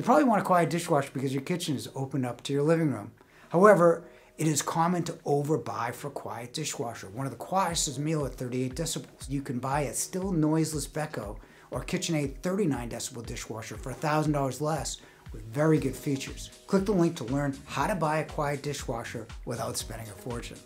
You probably want a quiet dishwasher because your kitchen is open up to your living room. However, it is common to overbuy for quiet dishwasher. One of the quietest is at 38 decibels. You can buy a still noiseless Beko or KitchenAid 39 decibel dishwasher for $1,000 less with very good features. Click the link to learn how to buy a quiet dishwasher without spending a fortune.